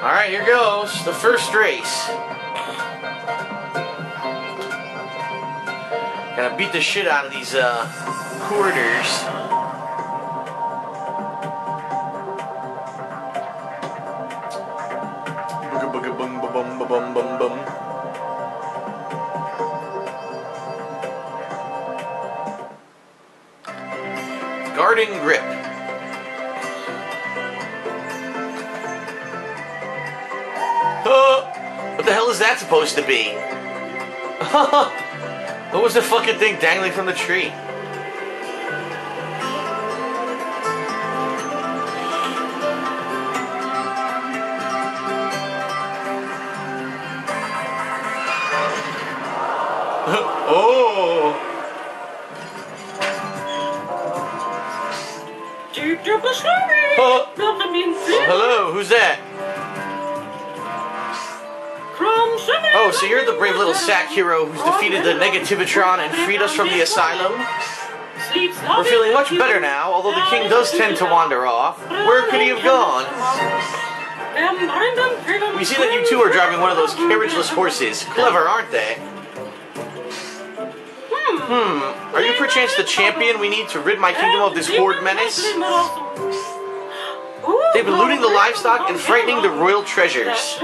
Alright, here goes. The first race. Gotta beat the shit out of these uh, quarters. Booga booga is that supposed to be? what was the fucking thing dangling from the tree? oh, Deep down the story. Nothing means hello, who's that? Oh, so you're the brave little sack hero who's defeated the Negativatron and freed us from the asylum? We're feeling much better now, although the king does tend to wander off. Where could he have gone? We see that you two are driving one of those carriageless horses. Clever, aren't they? Hmm. Are you perchance the champion we need to rid my kingdom of this horde menace? They've been looting the livestock and frightening the royal treasures.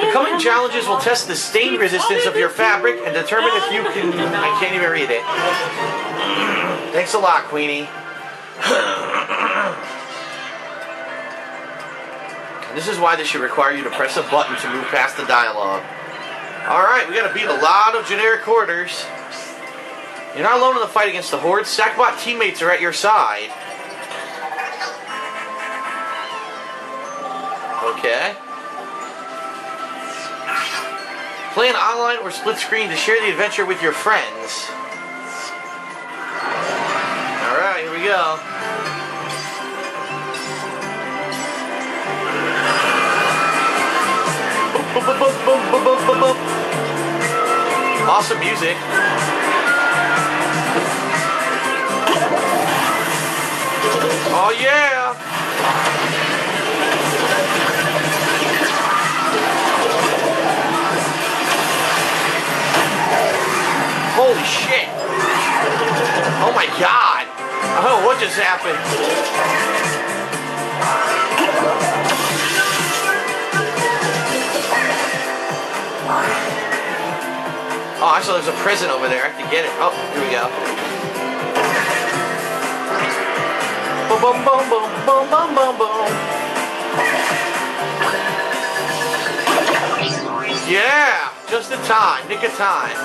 The coming challenges will test the stain resistance of your fabric and determine if you can. I can't even read it. Thanks a lot, Queenie. this is why this should require you to press a button to move past the dialogue. Alright, we gotta beat a lot of generic orders. You're not alone in the fight against the Horde. Sackbot teammates are at your side. Okay. Play online or split screen to share the adventure with your friends. Alright, here we go. Awesome music. Oh yeah! Oh, what? Oh, saw there's a prison over there. I have to get it. Oh, here we go. Boom, boom, boom, boom, boom, boom, boom, boom. Yeah, just in time, nick of time.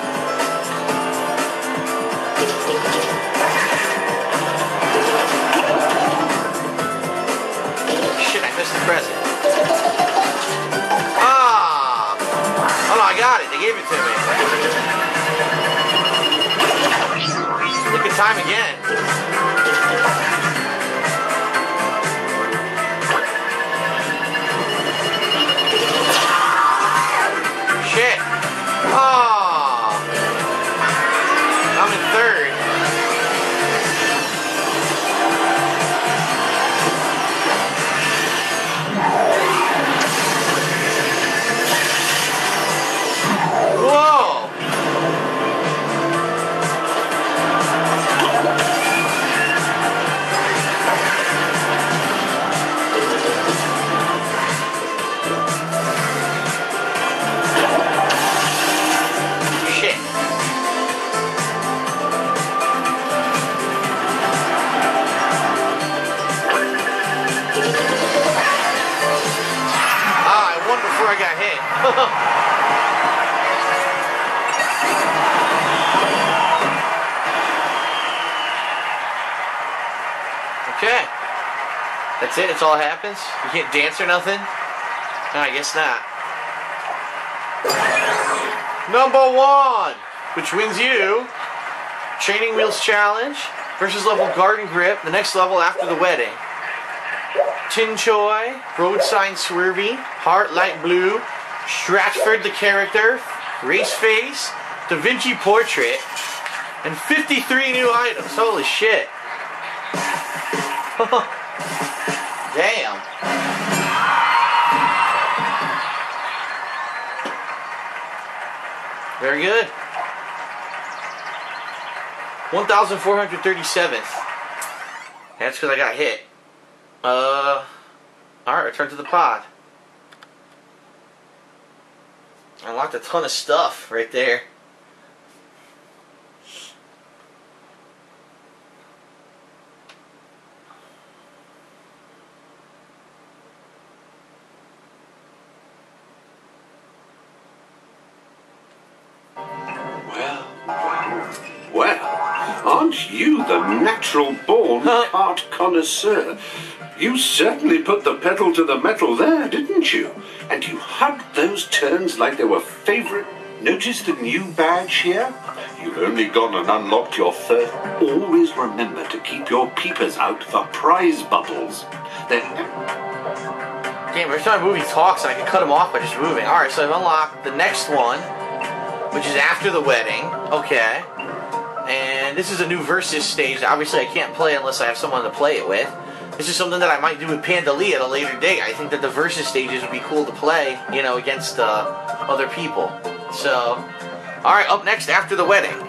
Time again. I got hit. Okay. That's it? That's all that happens? You can't dance or nothing? No, I guess not. Number one, which wins you Training Wheels Challenge versus level Garden Grip, the next level after the wedding. Tin Choi, Road Sign Swervy, Heart Light Blue, Stratford the Character, Race Face, Da Vinci Portrait, and 53 new items. Holy shit. Damn. Very good. 1,437th. That's because I got hit. Uh, alright, return to the pod. I unlocked a ton of stuff right there. Aren't you the natural born Huh? art connoisseur? You certainly put the pedal to the metal there, didn't you? And you hugged those turns like they were favorite. Notice the new badge here? You've only gone and unlocked your third. Always remember to keep your peepers out for prize bubbles. They're Damn, every time a movie talks, I can cut him off by just moving. Alright, so I've unlocked the next one, which is after the wedding. Okay. This is a new versus stage. Obviously, I can't play unless I have someone to play it with. This is something that I might do with Pandalee at a later date. I think that the versus stages would be cool to play, you know, against uh, other people. So, alright, up next after the wedding.